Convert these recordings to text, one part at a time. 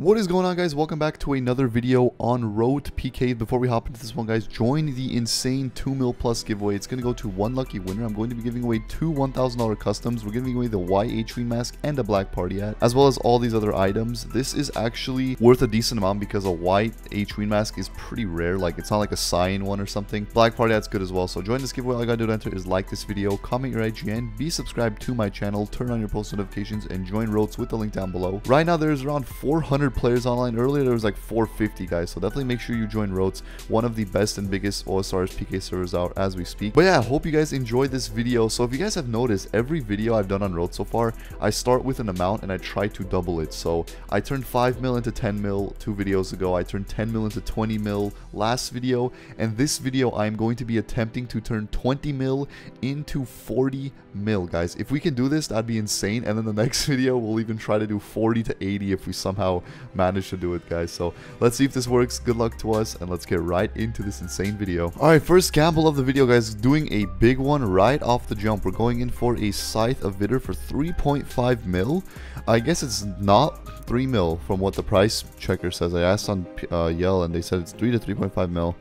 What is going on guys? Welcome back to another video on Roat PK. Before we hop into this one guys, join the insane 2 mil plus giveaway. It's going to go to one lucky winner. I'm going to be giving away two $1,000 customs. We're giving away the YH Queen mask and a black party hat, as well as all these other items. This is actually worth a decent amount because a white H'ween mask is pretty rare. Like it's not like a cyan one or something. Black party hat's good as well. So join this giveaway. All you gotta do to enter is like this video, comment your IGN, be subscribed to my channel, turn on your post notifications, and join Roats with the link down below. Right now there's around 400 players online. Earlier there was like 450 guys, so definitely make sure you join Roats, one of the best and biggest OSRS PK servers out as we speak. But yeah, I hope you guys enjoyed this video. So if you guys have noticed, every video I've done on Roats so far, I start with an amount and I try to double it. So I turned 5 mil into 10 mil two videos ago. I turned 10 mil into 20 mil last video. And this video, I'm going to be attempting to turn 20 mil into 40 mil, guys. If we can do this, that'd be insane. And then the next video, we'll even try to do 40 to 80 if we somehow manage to do it, guys. So let's see if this works. Good luck to us, and let's get right into this insane video. All right, first gamble of the video, guys. Doing a big one right off the jump. We're going in for a Scythe of Vitur for 3.5 mil. I guess it's not 3 mil from what the price checker says. I asked on uh, Yell, and they said it's 3 to 3.5 mil.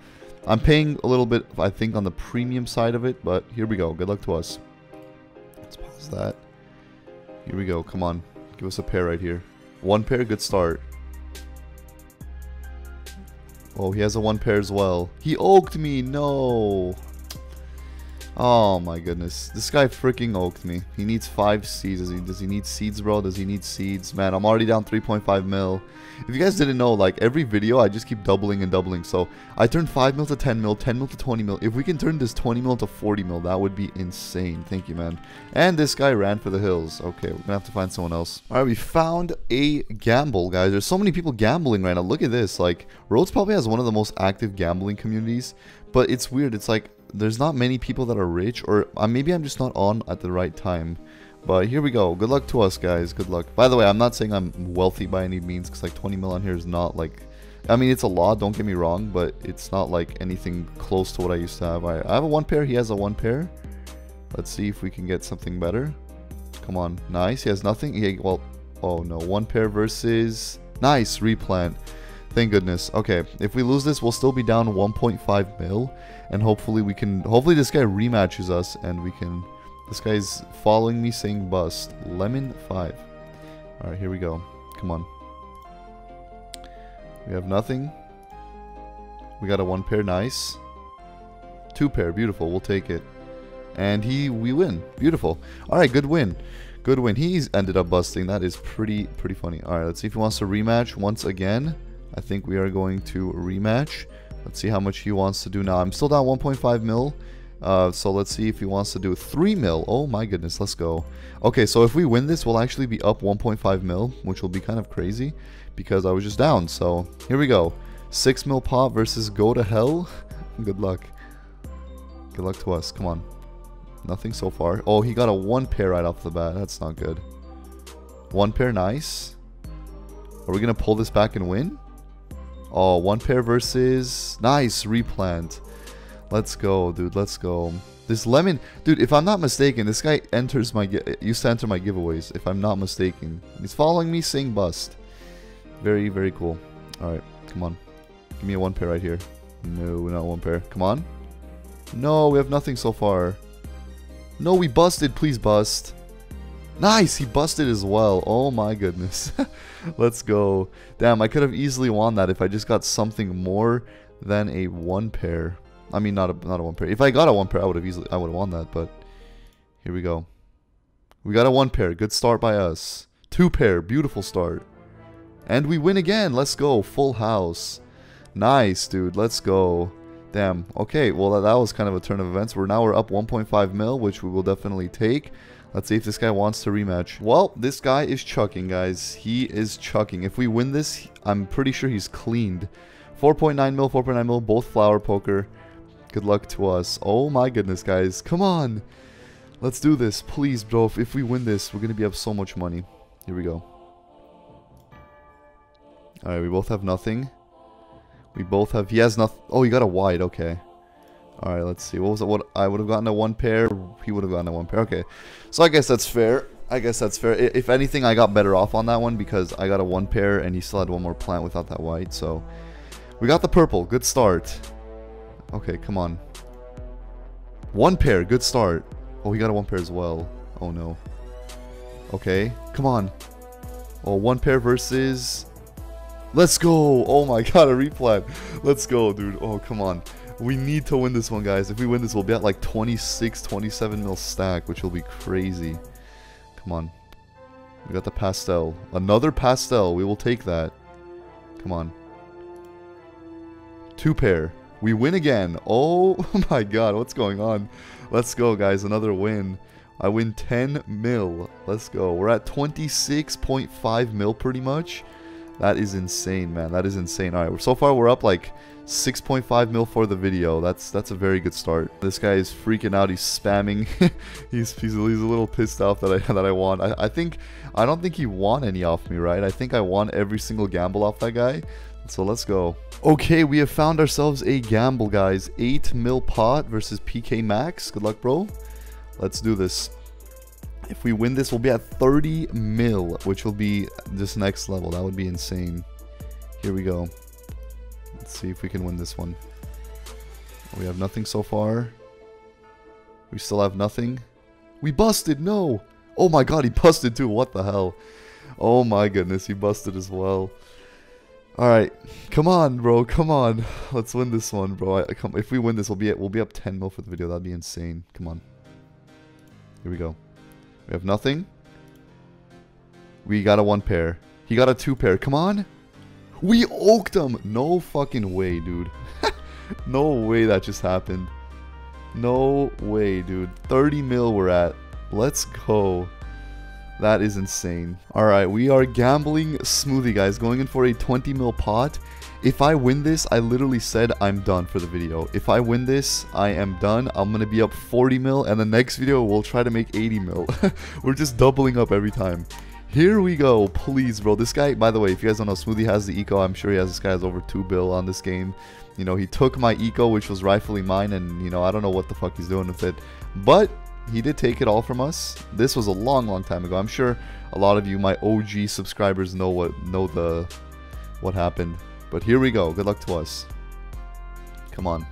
I'm paying a little bit, I think, on the premium side of it, but here we go. Good luck to us. Let's pause that. Here we go. Come on. Give us a pair right here. One pair, good start. Oh, he has a one pair as well. He oaked me. No. Oh my goodness. This guy freaking oaked me. He needs five seeds. Does he, does he need seeds, bro? Does he need seeds? Man, I'm already down 3.5 mil. If you guys didn't know, like every video, I just keep doubling and doubling. So I turned 5 mil to 10 mil, 10 mil to 20 mil. If we can turn this 20 mil to 40 mil, that would be insane. Thank you, man. And this guy ran for the hills. Okay, we're gonna have to find someone else. All right, we found a gamble, guys. There's so many people gambling right now. Look at this. Like, Roats probably has one of the most active gambling communities. But it's weird. It's like there's not many people that are rich, or uh, maybe I'm just not on at the right time. But here we go. Good luck to us, guys. Good luck. By the way, I'm not saying I'm wealthy by any means, because like 20 mil on here is not like... I mean, it's a lot, don't get me wrong, but it's not like anything close to what I used to have. I, I have a one pair, he has a one pair. Let's see if we can get something better. Come on. Nice. He has nothing. He, well, oh no. One pair versus... Nice. Replant. Thank goodness. Okay, if we lose this, we'll still be down 1.5 mil. And hopefully we can... Hopefully this guy rematches us and we can... This guy's following me saying bust. Lemon 5. Alright, here we go. Come on. We have nothing. We got a one pair. Nice. Two pair. Beautiful. We'll take it. And he... We win. Beautiful. Alright, good win. Good win. He's ended up busting. That is pretty, pretty funny. Alright, let's see if he wants to rematch once again. I think we are going to rematch. Let's see how much he wants to do now. I'm still down 1.5 mil. Uh, so let's see if he wants to do 3 mil. Oh my goodness, let's go. Okay, so if we win this, we'll actually be up 1.5 mil, which will be kind of crazy because I was just down. So here we go. 6 mil pop versus go to hell. Good luck. Good luck to us. Come on. Nothing so far. Oh, he got a 1 pair right off the bat. That's not good. 1 pair, nice. Are we going to pull this back and win? Oh, one pair versus... Nice, replant. Let's go, dude. Let's go. This lemon... Dude, if I'm not mistaken, this guy enters my... Uh, used to enter my giveaways, if I'm not mistaken. He's following me saying bust. Very, very cool. Alright, come on. Give me a one pair right here. No, not one pair. Come on. No, we have nothing so far. No, we busted. Please bust. Nice, he busted as well. Oh my goodness. Let's go. Damn, I could have easily won that if I just got something more than a one pair. I mean, not a not a one pair. If I got a one pair, I would have easily I would have won that. But here we go. We got a one pair. Good start by us. Two pair. Beautiful start. And we win again. Let's go. Full house. Nice, dude. Let's go. Damn. Okay. Well, that, that was kind of a turn of events. We're now we're up 1.5 mil, which we will definitely take. Let's see if this guy wants to rematch. Well, this guy is chucking, guys. He is chucking. If we win this, I'm pretty sure he's cleaned. 4.9 mil, 4.9 mil, both flower poker. Good luck to us. Oh my goodness, guys. Come on. Let's do this. Please, bro. If, we win this, we're going to be up so much money. Here we go. Alright, we both have nothing. We both have... He has nothing. Oh, he got a wide. Okay. Alright, let's see. What was it? What I would have gotten a one pair. He would have gotten a one pair. Okay. So I guess that's fair. I guess that's fair. If anything, I got better off on that one because I got a one pair and he still had one more plant without that white. So we got the purple. Good start. Okay, come on. One pair. Good start. Oh, he got a one pair as well. Oh, no. Okay, come on. Oh, one pair versus... Let's go! Oh my god, a replant. Let's go, dude. Oh, come on. We need to win this one, guys. If we win this, we'll be at like 26, 27 mil stack, which will be crazy. Come on. We got the pastel. Another pastel. We will take that. Come on. Two pair. We win again. Oh my god, what's going on? Let's go, guys. Another win. I win 10 mil. Let's go. We're at 26.5 mil pretty much. That is insane, man. That is insane. All right, so far we're up like 6.5 mil for the video. That's that's a very good start. This guy is freaking out. He's spamming. he's, he's, he's a little pissed off that I that I won. I, I think I don't think he won any off me, right? I think I won every single gamble off that guy. So let's go. Okay, we have found ourselves a gamble, guys. 8 mil pot versus PK Max. Good luck, bro. Let's do this. If we win this, we'll be at 30 mil, which will be this next level. That would be insane. Here we go. Let's see if we can win this one. We have nothing so far. We still have nothing. We busted! No! Oh my god, he busted too. What the hell? Oh my goodness, he busted as well. Alright, come on, bro, come on. Let's win this one, bro. I, come, if we win this, we'll be we'll be up 10 mil for the video. That'd be insane. Come on. Here we go. We have nothing. We got a one pair. He got a two pair. Come on. We oaked him. No fucking way, dude. no way that just happened. No way, dude. 30 mil we're at. Let's go. That is insane. Alright, we are gambling smoothie, guys. Going in for a 20 mil pot. If I win this, I literally said I'm done for the video. If I win this, I am done. I'm going to be up 40 mil, and the next video, we'll try to make 80 mil. We're just doubling up every time. Here we go. Please, bro. This guy, by the way, if you guys don't know, Smoothie has the eco. I'm sure he has this guy has over 2 bill on this game. You know, he took my eco, which was rightfully mine, and, you know, I don't know what the fuck he's doing with it. But he did take it all from us. This was a long, long time ago. I'm sure a lot of you, my OG subscribers, know what know the what happened. But here we go. Good luck to us. Come on.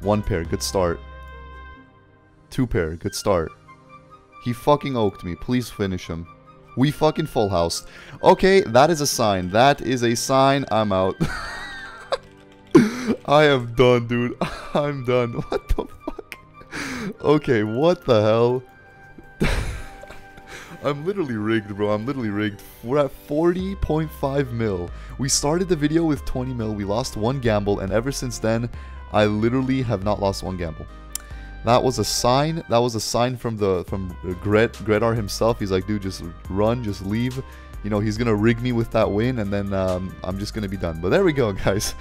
One pair. Good start. Two pair. Good start. He fucking oaked me. Please finish him. We fucking full house. Okay, that is a sign. That is a sign. I'm out. I am done, dude. I'm done. What the fuck? Okay, what the hell? I'm literally rigged, bro. I'm literally rigged. We're at 40.5 mil. We started the video with 20 mil. We lost one gamble, and ever since then, I literally have not lost one gamble. That was a sign. That was a sign from the from Gret Gredar himself. He's like, dude, just run, just leave. You know, he's gonna rig me with that win, and then um, I'm just gonna be done. But there we go, guys.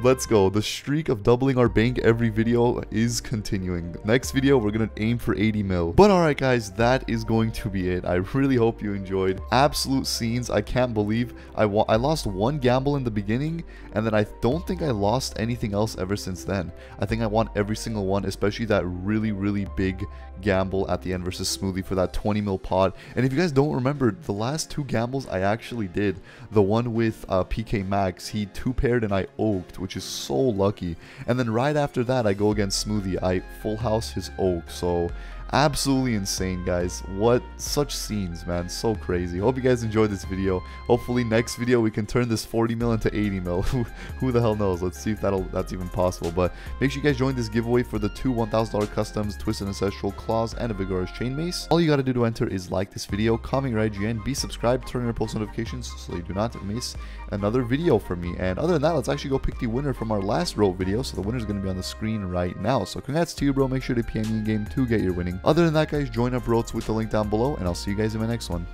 Let's go. The streak of doubling our bank every video is continuing. Next video, we're going to aim for 80 mil. But alright guys, that is going to be it. I really hope you enjoyed. Absolute scenes. I can't believe I, I lost one gamble in the beginning, and then I don't think I lost anything else ever since then. I think I won every single one, especially that really, really big gamble at the end versus Smoothie for that 20 mil pot. And if you guys don't remember, the last two gambles I actually did, the one with uh, PK Max, he two paired and I oaked which is so lucky. And then right after that, I go against Smoothie. I full house his oak. So absolutely insane guys. What such scenes man. So crazy. Hope you guys enjoyed this video. Hopefully next video we can turn this 40 mil into 80 mil. Who the hell knows? Let's see if that'll that's even possible. But make sure you guys join this giveaway for the two $1000 customs twisted ancestral claws and a Viggora's chainmace all you gotta do to enter is like this video comment your ign be subscribed. Turn your post notifications so you do not miss another video from me. And other than that let's actually go pick the winner from our last Roat video. So the winner is going to be on the screen right now. So congrats to you bro. Make sure to PNE game to get your winning other than that, guys, join up Roats with the link down below, and I'll see you guys in my next one.